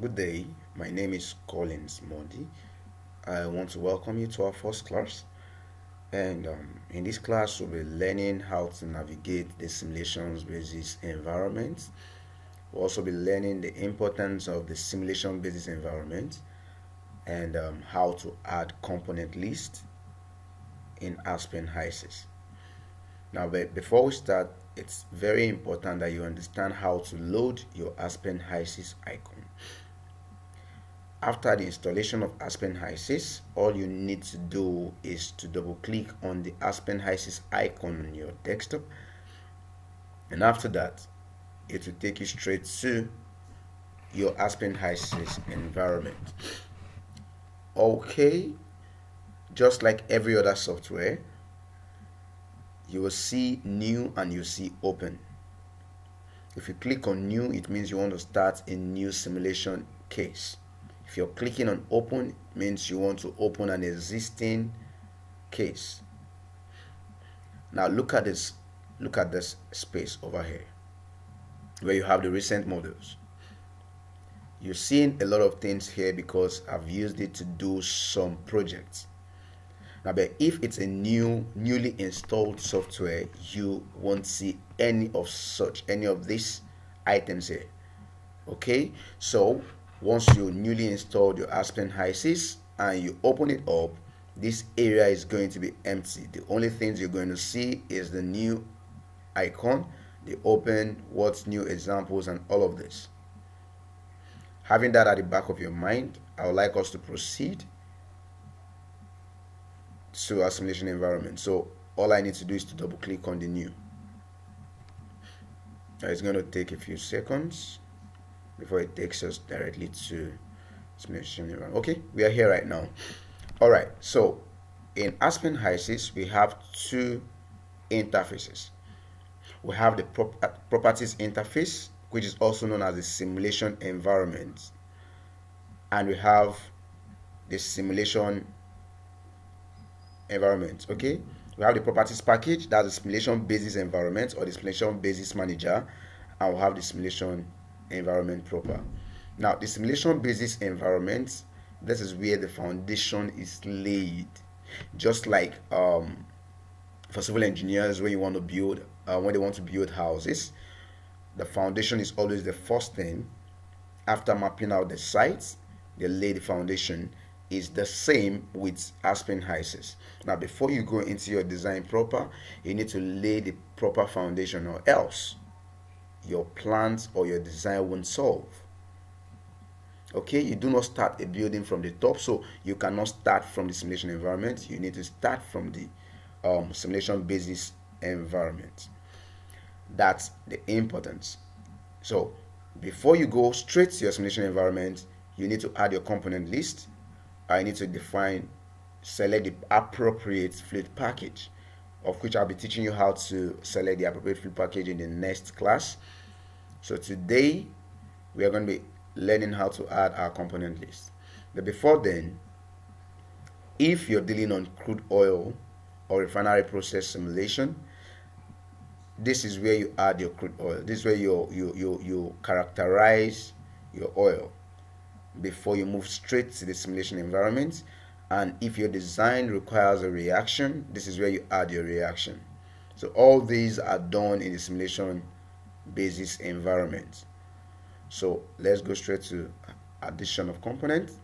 Good day, my name is Collins Mondi. I want to welcome you to our first class. And um, in this class, we'll be learning how to navigate the simulations basis environment. We'll also be learning the importance of the simulation basis environment and um, how to add component list in Aspen HYSYS. Now, before we start, it's very important that you understand how to load your Aspen HYSYS icon. After the installation of Aspen HYSYS, all you need to do is to double click on the Aspen HYSYS icon on your desktop. And after that, it will take you straight to your Aspen HYSYS environment. Okay, just like every other software, you will see new and you see open. If you click on new, it means you want to start a new simulation case. If you're clicking on open, means you want to open an existing case. Now look at this, look at this space over here where you have the recent models. You're seeing a lot of things here because I've used it to do some projects. Now, but if it's a new, newly installed software, you won't see any of such, any of these items here. Okay, so once you newly installed your Aspen HYSYS and you open it up, this area is going to be empty. The only things you're going to see is the new icon, the open, what's new examples, and all of this. Having that at the back of your mind, I would like us to proceed to our simulation environment. So all I need to do is to double click on the new. It's going to take a few seconds before it takes us directly to simulation environment. Okay, we are here right now. All right, so in Aspen HYSYS, we have two interfaces. We have the prop uh, properties interface, which is also known as the simulation environment. And we have the simulation environment okay we have the properties package that's the simulation basis environment or the simulation basis manager and we'll have the simulation environment proper. Now the simulation basis environment this is where the foundation is laid. Just like um, for civil engineers when you want to build uh, when they want to build houses the foundation is always the first thing. After mapping out the sites they lay the foundation is the same with Aspen HYSYS. Now, before you go into your design proper, you need to lay the proper foundation or else your plans or your design won't solve. Okay, you do not start a building from the top, so you cannot start from the simulation environment. You need to start from the um, simulation basis environment. That's the importance. So, before you go straight to your simulation environment, you need to add your component list I need to define, select the appropriate fluid package, of which I'll be teaching you how to select the appropriate fluid package in the next class. So today, we are going to be learning how to add our component list. But before then, if you're dealing on crude oil or refinery process simulation, this is where you add your crude oil. This is where you you you you characterize your oil before you move straight to the simulation environment and if your design requires a reaction this is where you add your reaction so all these are done in the simulation basis environment so let's go straight to addition of components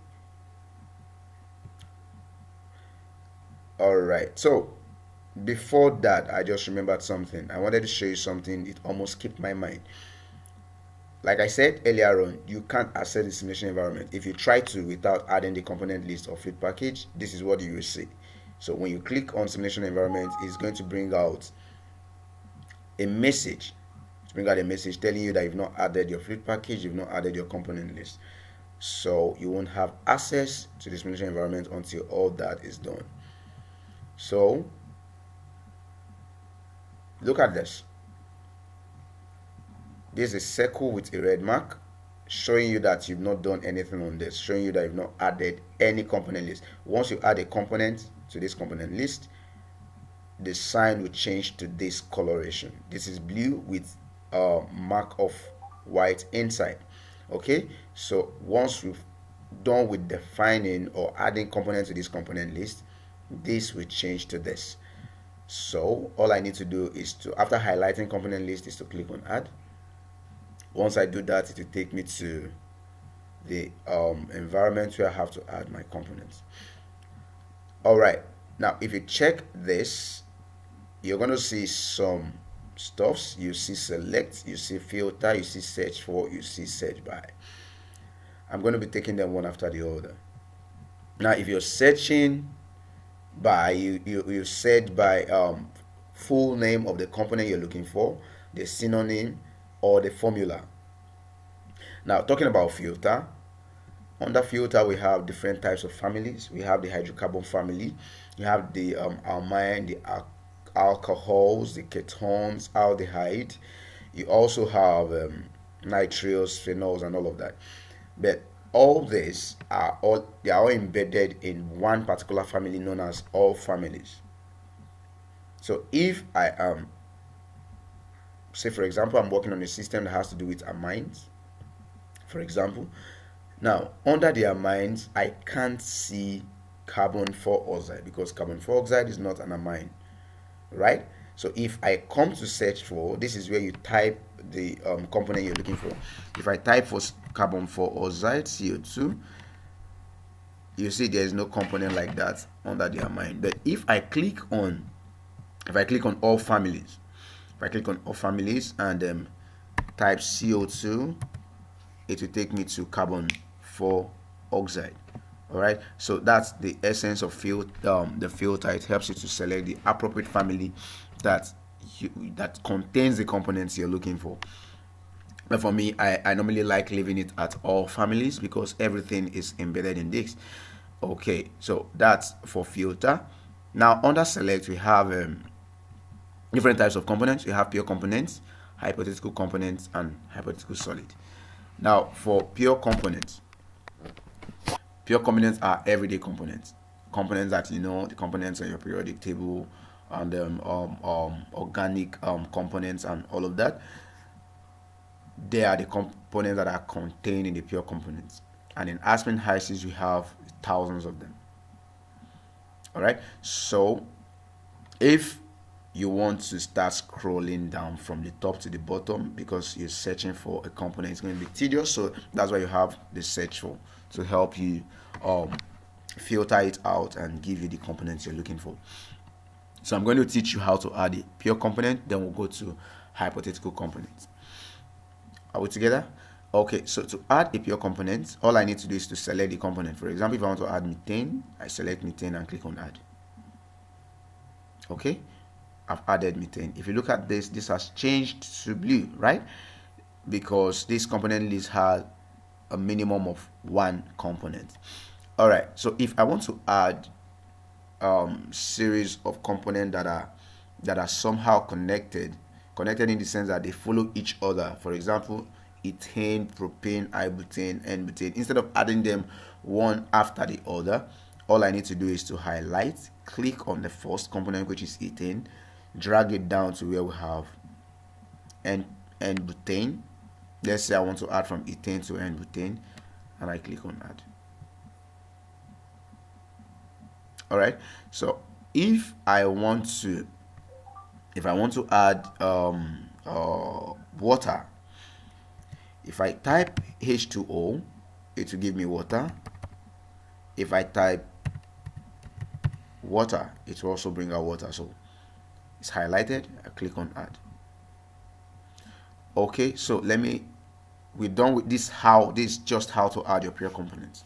all right so before that i just remembered something i wanted to show you something it almost skipped my mind like I said earlier on, you can't access the simulation environment. If you try to without adding the component list or fluid package, this is what you will see. So when you click on simulation environment, it's going to bring out a message. Bring out a message telling you that you've not added your fluid package, you've not added your component list. So you won't have access to the simulation environment until all that is done. So look at this. This is a circle with a red mark showing you that you've not done anything on this, showing you that you've not added any component list. Once you add a component to this component list, the sign will change to this coloration. This is blue with a mark of white inside. okay? So once we've done with defining or adding components to this component list this will change to this. So all I need to do is to after highlighting component list is to click on add. Once I do that it will take me to the um, environment where I have to add my components. All right. Now if you check this you're going to see some stuffs you see select you see filter you see search for you see search by. I'm going to be taking them one after the other. Now if you're searching by you you, you search by um, full name of the company you're looking for the synonym or the formula. Now talking about filter under filter we have different types of families. We have the hydrocarbon family. You have the um, amine the alcohols the ketones aldehyde. You also have um, nitriles phenols and all of that. But all these are all they are all embedded in one particular family known as all families. So if i am say for example i'm working on a system that has to do with amines for example. Now under the amines i can't see carbon 4 oxide because carbon 4 oxide is not an amine right? So if i come to search for this is where you type the um, component you're looking for. If i type for carbon 4 oxide CO2 you see there is no component like that under the amine but if I click on if I click on all families if I click on all families and um, type CO2 it will take me to carbon 4 oxide all right so that's the essence of field um, the filter it helps you to select the appropriate family that you, that contains the components you're looking for. But for me I, I normally like leaving it at all families because everything is embedded in this. Okay so that's for filter. Now under select we have um, different types of components. We have pure components hypothetical components and hypothetical solid. Now for pure components pure components are everyday components components that you know the components on your periodic table and um, um, um organic um, components and all of that they are the components that are contained in the pure components. And in Aspen HYSYS, you have thousands of them. All right. So if you want to start scrolling down from the top to the bottom because you're searching for a component, it's going to be tedious. So that's why you have the search for to help you um, filter it out and give you the components you're looking for. So I'm going to teach you how to add a pure component. Then we'll go to hypothetical components. Are we together? Okay, so to add a pure component, all I need to do is to select the component. For example, if I want to add methane, I select methane and click on add. Okay, I've added methane. If you look at this, this has changed to blue, right? Because this component list has a minimum of one component. All right, so if I want to add um, series of components that are that are somehow connected connected in the sense that they follow each other. For example, ethane, propane, isobutane, and butane. Instead of adding them one after the other, all I need to do is to highlight, click on the first component, which is ethane, drag it down to where we have and n butane. Let's say I want to add from ethane to n butane, and I click on add. All right. So if I want to if I want to add um, uh, water, if I type H2O, it will give me water. If I type water, it will also bring out water. So it's highlighted. I click on add. Okay, so let me, we're done with this how, this is just how to add your pure components.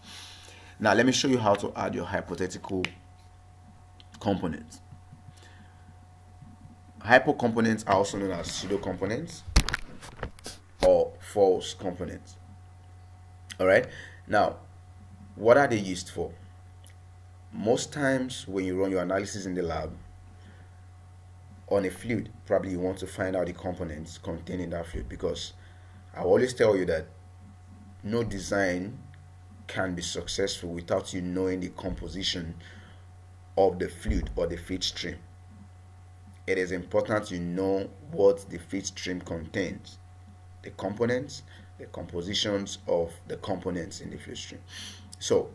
Now let me show you how to add your hypothetical components. Hypo components are also known as pseudo components or false components. All right. Now, what are they used for? Most times when you run your analysis in the lab on a fluid, probably you want to find out the components contained in that fluid because I always tell you that no design can be successful without you knowing the composition of the fluid or the feed stream it is important you know what the feed stream contains, the components, the compositions of the components in the fluid stream. So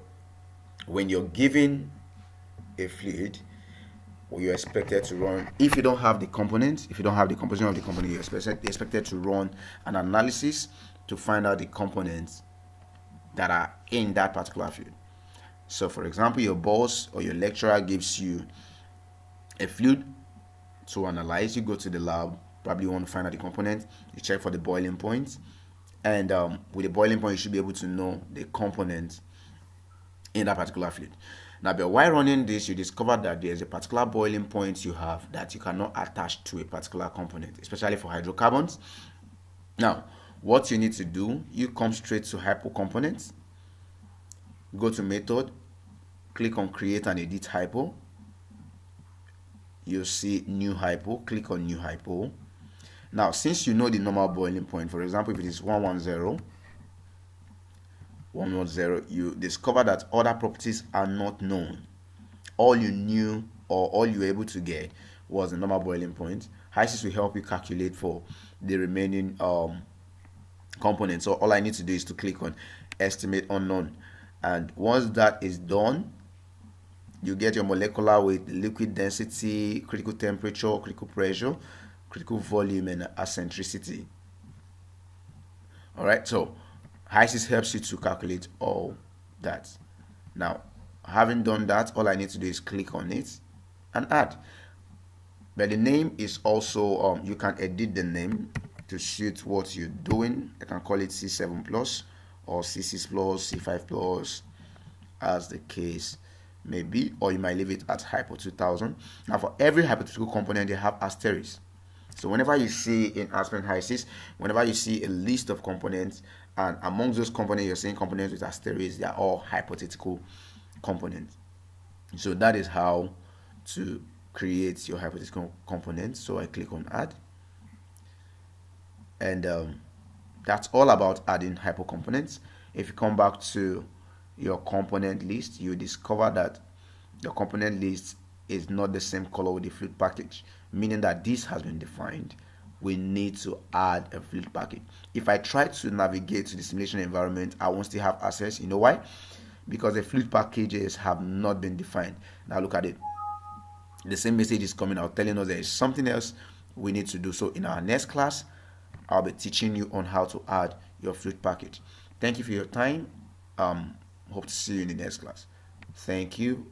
when you're given a fluid, you're expected to run if you don't have the components if you don't have the composition of the component you're expected, expected to run an analysis to find out the components that are in that particular fluid so for example your boss or your lecturer gives you a fluid to analyze. You go to the lab probably want to find out the component you check for the boiling point and um, with the boiling point you should be able to know the component in that particular fluid now but while running this you discover that there's a particular boiling point you have that you cannot attach to a particular component especially for hydrocarbons. Now what you need to do you come straight to hypo components go to method click on create and edit hypo. You'll see new hypo click on new hypo. Now since you know the normal boiling point for example if it is 110 110 you discover that other properties are not known. All you knew or all you were able to get was the normal boiling point. HYSYS will help you calculate for the remaining um, components. So all I need to do is to click on estimate unknown. And once that is done you get your molecular weight, liquid density, critical temperature, critical pressure, critical volume, and acentricity. All right, so HYSYS helps you to calculate all that. Now, having done that, all I need to do is click on it and add. But the name is also, um, you can edit the name to suit what you're doing. I can call it C7 plus or C6 plus, C5 plus, as the case maybe or you might leave it at hypo 2000 now for every hypothetical component they have asterisks so whenever you see in Aspen HYSYS, whenever you see a list of components and amongst those components you're seeing components with asterisks they are all hypothetical components. So that is how to create your hypothetical components. So I click on add. And um, that's all about adding hypo components. If you come back to your component list, you discover that your component list is not the same color with the fluid package, meaning that this has been defined. We need to add a fluid package. If I try to navigate to the simulation environment, I won't still have access. You know why? Because the fluid packages have not been defined. Now look at it. The same message is coming out telling us there is something else we need to do. So in our next class, I'll be teaching you on how to add your fluid package. Thank you for your time. Um, Hope to see you in the next class. Thank you